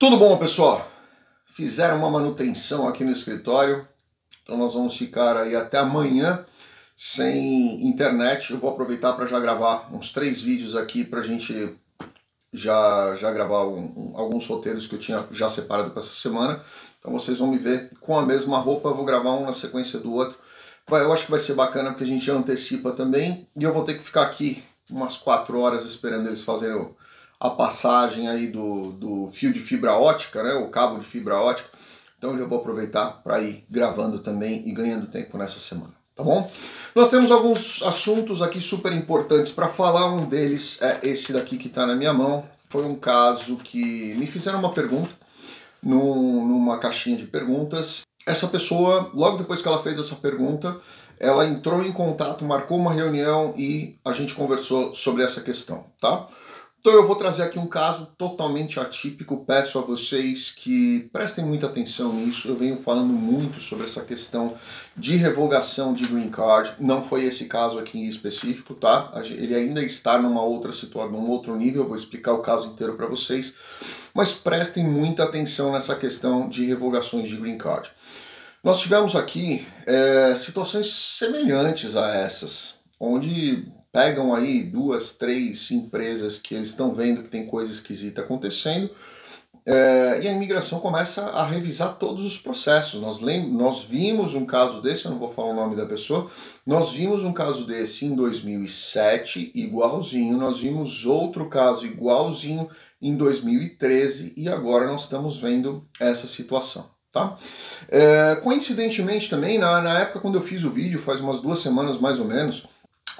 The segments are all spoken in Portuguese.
Tudo bom, pessoal? Fizeram uma manutenção aqui no escritório, então nós vamos ficar aí até amanhã sem internet. Eu vou aproveitar para já gravar uns três vídeos aqui para a gente já, já gravar um, um, alguns roteiros que eu tinha já separado para essa semana. Então vocês vão me ver com a mesma roupa, eu vou gravar um na sequência do outro. Eu acho que vai ser bacana porque a gente já antecipa também e eu vou ter que ficar aqui umas quatro horas esperando eles fazerem o a passagem aí do, do fio de fibra ótica, né, o cabo de fibra ótica. Então eu já vou aproveitar para ir gravando também e ganhando tempo nessa semana, tá bom? Nós temos alguns assuntos aqui super importantes para falar. Um deles é esse daqui que está na minha mão. Foi um caso que me fizeram uma pergunta num, numa caixinha de perguntas. Essa pessoa, logo depois que ela fez essa pergunta, ela entrou em contato, marcou uma reunião e a gente conversou sobre essa questão, tá? Então eu vou trazer aqui um caso totalmente atípico. Peço a vocês que prestem muita atenção nisso. Eu venho falando muito sobre essa questão de revogação de green card. Não foi esse caso aqui em específico, tá? Ele ainda está numa outra situação, num outro nível. Eu vou explicar o caso inteiro para vocês. Mas prestem muita atenção nessa questão de revogações de green card. Nós tivemos aqui é, situações semelhantes a essas, onde pegam aí duas, três empresas que eles estão vendo que tem coisa esquisita acontecendo é, e a imigração começa a revisar todos os processos. Nós, nós vimos um caso desse, eu não vou falar o nome da pessoa, nós vimos um caso desse em 2007, igualzinho, nós vimos outro caso igualzinho em 2013 e agora nós estamos vendo essa situação. Tá? É, coincidentemente também, na, na época quando eu fiz o vídeo, faz umas duas semanas mais ou menos,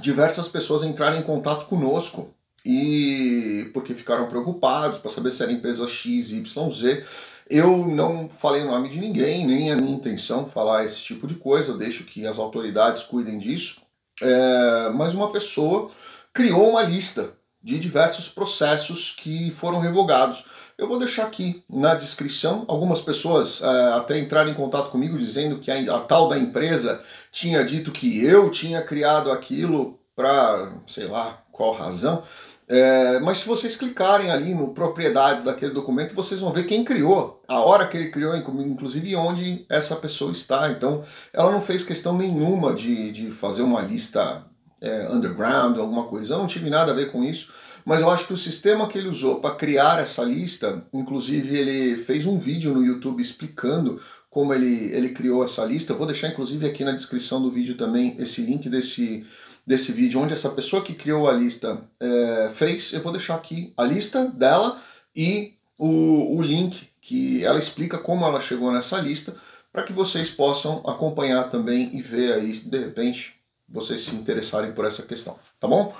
diversas pessoas entraram em contato conosco e porque ficaram preocupados para saber se era empresa X, Y, Z. Eu não falei o nome de ninguém, nem a minha intenção falar esse tipo de coisa, eu deixo que as autoridades cuidem disso. É, mas uma pessoa criou uma lista de diversos processos que foram revogados. Eu vou deixar aqui na descrição. Algumas pessoas é, até entraram em contato comigo dizendo que a, a, tal da empresa tinha dito que eu tinha criado aquilo para sei lá qual razão. É, mas se vocês clicarem ali no propriedades daquele documento, vocês vão ver quem criou, a hora que ele criou, inclusive onde essa pessoa está. Então, ela não fez questão nenhuma de, de fazer uma lista é, underground, alguma coisa. Eu não tive nada a ver com isso mas eu acho que o sistema que ele usou para criar essa lista, inclusive ele fez um vídeo no YouTube explicando como ele, ele criou essa lista. Eu vou deixar inclusive aqui na descrição do vídeo também esse link desse, desse vídeo, onde essa pessoa que criou a lista é, fez. Eu vou deixar aqui a lista dela e o, o link que ela explica como ela chegou nessa lista, para que vocês possam acompanhar também e ver aí, de repente, vocês se interessarem por essa questão, tá bom?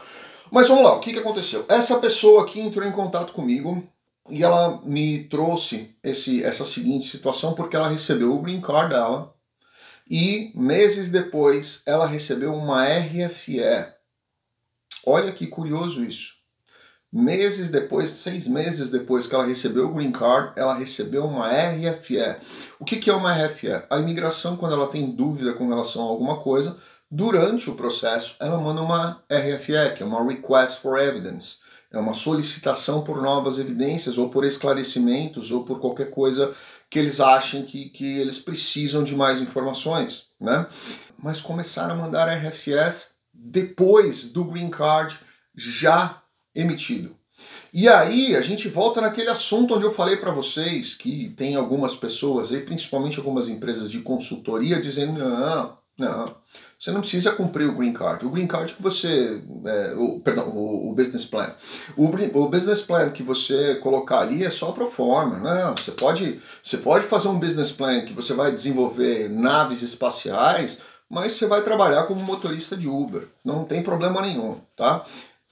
Mas vamos lá, o que, que aconteceu? Essa pessoa aqui entrou em contato comigo e ela me trouxe esse, essa seguinte situação porque ela recebeu o green card dela e meses depois ela recebeu uma RFE. Olha que curioso isso. Meses depois, seis meses depois que ela recebeu o green card, ela recebeu uma RFE. O que, que é uma RFE? A imigração, quando ela tem dúvida com relação a alguma coisa, Durante o processo, ela manda uma RFE, que é uma Request for Evidence. É uma solicitação por novas evidências, ou por esclarecimentos, ou por qualquer coisa que eles achem que, que eles precisam de mais informações. Né? Mas começaram a mandar RFS depois do Green Card já emitido. E aí a gente volta naquele assunto onde eu falei para vocês que tem algumas pessoas aí, principalmente algumas empresas de consultoria, dizendo não, não, você não precisa cumprir o green card. O green card que você, é, o, perdão, o, o, business plan. O, o business plan que você colocar ali é só pro forma. Não, você pode, você pode fazer um business plan que você vai desenvolver naves espaciais, mas você vai trabalhar como motorista de Uber. Não tem problema nenhum, tá?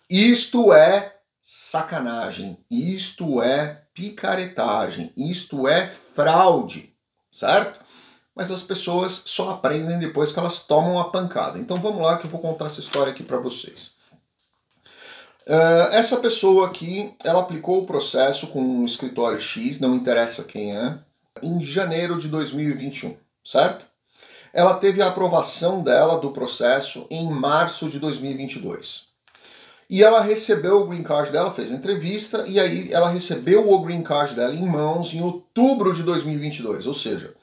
Isto é sacanagem. Isto é picaretagem. Isto é fraude, certo? Mas as pessoas só aprendem depois que elas tomam a pancada. Então vamos lá que eu vou contar essa história aqui para vocês. Uh, essa pessoa aqui, ela aplicou o processo com um escritório X, não interessa quem é, em janeiro de 2021, certo? Ela teve a aprovação dela do processo em março de 2022. E ela recebeu o green card dela, fez a entrevista, e aí ela recebeu o green card dela em mãos em outubro de 2022, ou seja,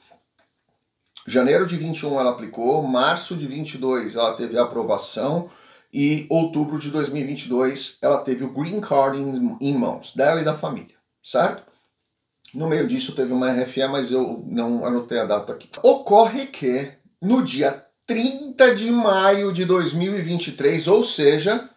janeiro de 21 ela aplicou, março de 22 ela teve a aprovação, e outubro de 2022 ela teve o green card em, em mãos, dela e da família, certo? No meio disso teve uma RFE, mas eu não anotei a data aqui. Ocorre que no dia 30 de maio de 2023, ou seja,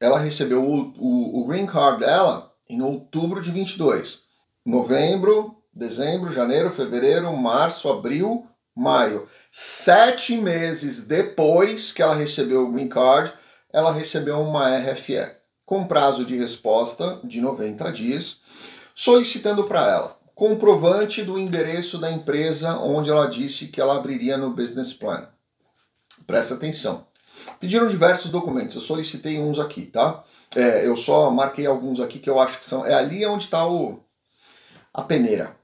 ela recebeu o, o, o green card dela em outubro de 22. Novembro, dezembro, janeiro, fevereiro, março, abril, maio. Sete meses depois que ela recebeu o green card, ela recebeu uma RFE com prazo de resposta de 90 dias, solicitando para ela comprovante do endereço da empresa onde ela disse que ela abriria no business plan. Presta atenção. Pediram diversos documentos, eu solicitei uns aqui, tá? É, eu só marquei alguns aqui que eu acho que são. É ali onde está o a peneira.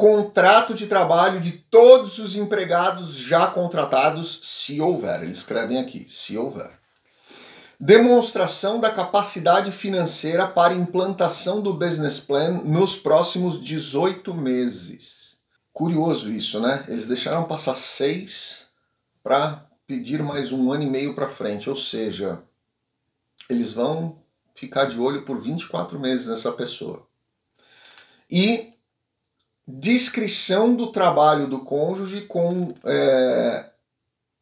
Contrato de trabalho de todos os empregados já contratados, se houver. Eles escrevem aqui, se houver. Demonstração da capacidade financeira para implantação do business plan nos próximos 18 meses. Curioso isso, né? Eles deixaram passar seis para pedir mais um ano e meio para frente, ou seja, eles vão ficar de olho por 24 meses nessa pessoa. E descrição do trabalho do cônjuge com é,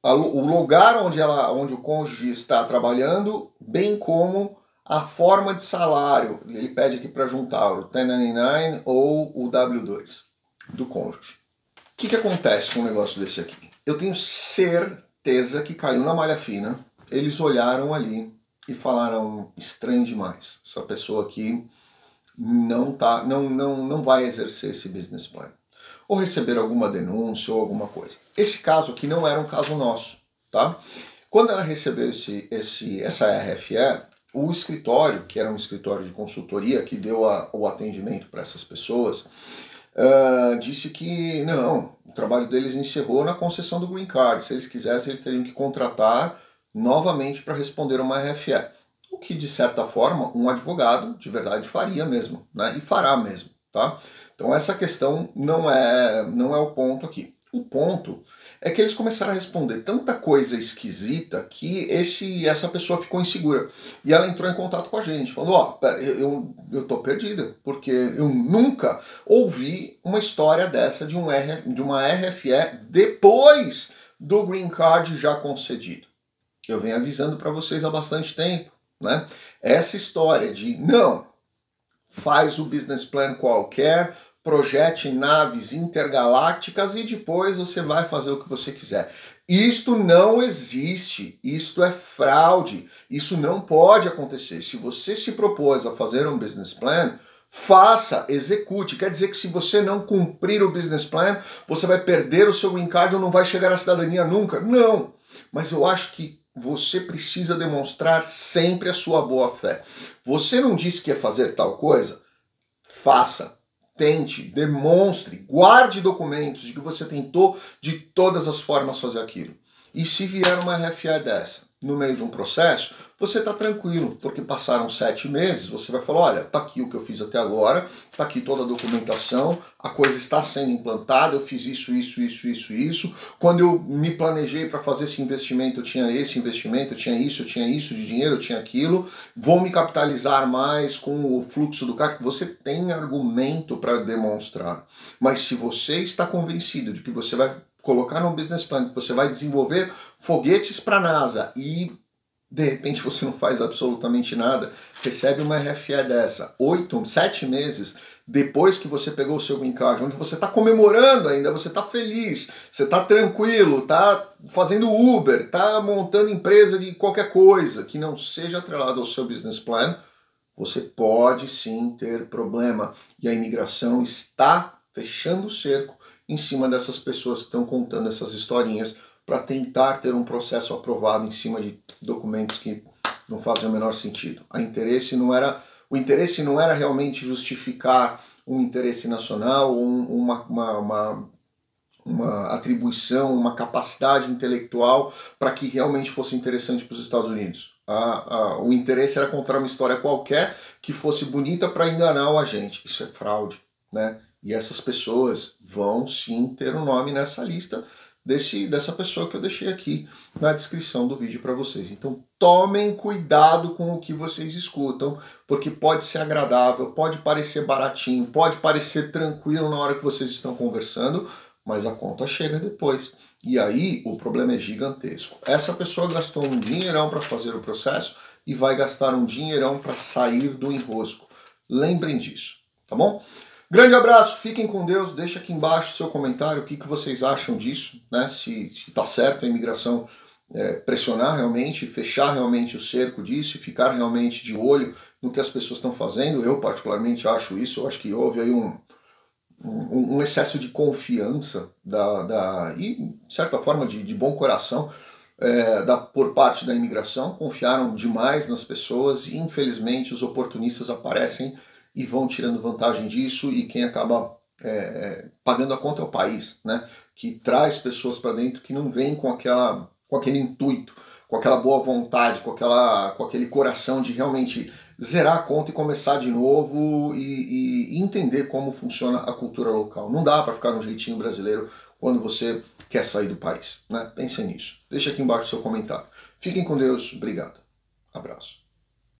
a, o lugar onde, ela, onde o cônjuge está trabalhando, bem como a forma de salário. Ele pede aqui para juntar o 1099 ou o W2 do cônjuge. O que, que acontece com um negócio desse aqui? Eu tenho certeza que caiu na malha fina. Eles olharam ali e falaram estranho demais. Essa pessoa aqui não tá, não, não, não vai exercer esse business plan. Ou receber alguma denúncia ou alguma coisa. Esse caso aqui não era um caso nosso, tá? Quando ela recebeu esse, esse, essa RFE, o escritório, que era um escritório de consultoria que deu a, o atendimento para essas pessoas, uh, disse que não, o trabalho deles encerrou na concessão do green card. Se eles quisessem, eles teriam que contratar novamente para responder uma RFE. O que, de certa forma, um advogado de verdade faria mesmo, né? E fará mesmo, tá? Então essa questão não é, não é o ponto aqui. O ponto é que eles começaram a responder tanta coisa esquisita que esse essa pessoa ficou insegura. E ela entrou em contato com a gente, falou: Ó, oh, eu, eu tô perdida, porque eu nunca ouvi uma história dessa de, um R, de uma RFE depois do green card já concedido. Eu venho avisando para vocês há bastante tempo, né? Essa história de não, faz o business plan qualquer, projete naves intergalácticas e depois você vai fazer o que você quiser. Isto não existe, isto é fraude, isso não pode acontecer. Se você se propôs a fazer um business plan, faça, execute. Quer dizer que se você não cumprir o business plan, você vai perder o seu green card ou não vai chegar à cidadania nunca. Não. Mas eu acho que você precisa demonstrar sempre a sua boa fé. Você não disse que ia fazer tal coisa? Faça tente, demonstre, guarde documentos de que você tentou de todas as formas fazer aquilo. E se vier uma RFA dessa no meio de um processo, você está tranquilo, porque passaram sete meses, você vai falar, olha, tá aqui o que eu fiz até agora, tá aqui toda a documentação, a coisa está sendo implantada, eu fiz isso, isso, isso, isso, isso. Quando eu me planejei para fazer esse investimento, eu tinha esse investimento, eu tinha isso, eu tinha isso de dinheiro, eu tinha aquilo. Vou me capitalizar mais com o fluxo do CAC. Você tem argumento para demonstrar. Mas se você está convencido de que você vai colocar no business plan que você vai desenvolver foguetes para a NASA e de repente você não faz absolutamente nada, recebe uma RFE dessa, oito, sete meses depois que você pegou o seu green card, onde você está comemorando ainda, você está feliz, você está tranquilo, está fazendo Uber, está montando empresa de qualquer coisa que não seja atrelado ao seu business plan, você pode sim ter problema. E a imigração está fechando o cerco em cima dessas pessoas que estão contando essas historinhas para tentar ter um processo aprovado em cima de documentos que não fazem o menor sentido. A interesse não era, o interesse não era realmente justificar um interesse nacional ou um, uma, uma, uma, uma atribuição, uma capacidade intelectual para que realmente fosse interessante para os Estados Unidos. A, a, o interesse era contar uma história qualquer que fosse bonita para enganar o agente. Isso é fraude, né? E essas pessoas vão sim ter um nome nessa lista desse, dessa pessoa que eu deixei aqui na descrição do vídeo para vocês. Então tomem cuidado com o que vocês escutam, porque pode ser agradável, pode parecer baratinho, pode parecer tranquilo na hora que vocês estão conversando, mas a conta chega depois. E aí o problema é gigantesco. Essa pessoa gastou um dinheirão para fazer o processo e vai gastar um dinheirão para sair do enrosco. Lembrem disso, tá bom? Grande abraço, fiquem com Deus. Deixa aqui embaixo seu comentário, o que, que vocês acham disso, né? Se está certo a imigração é, pressionar realmente, fechar realmente o cerco disso, ficar realmente de olho no que as pessoas estão fazendo. Eu particularmente acho isso. Eu acho que houve aí um, um, um excesso de confiança da, da e de certa forma de, de bom coração é, da, por parte da imigração. Confiaram demais nas pessoas e infelizmente os oportunistas aparecem e vão tirando vantagem disso e quem acaba é, é, pagando a conta é o país, né? Que traz pessoas para dentro que não vêm com aquela com aquele intuito, com aquela boa vontade, com aquela com aquele coração de realmente zerar a conta e começar de novo e, e entender como funciona a cultura local. Não dá para ficar no jeitinho brasileiro quando você quer sair do país, né? Pense nisso. Deixa aqui embaixo seu comentário. Fiquem com Deus. Obrigado. Abraço.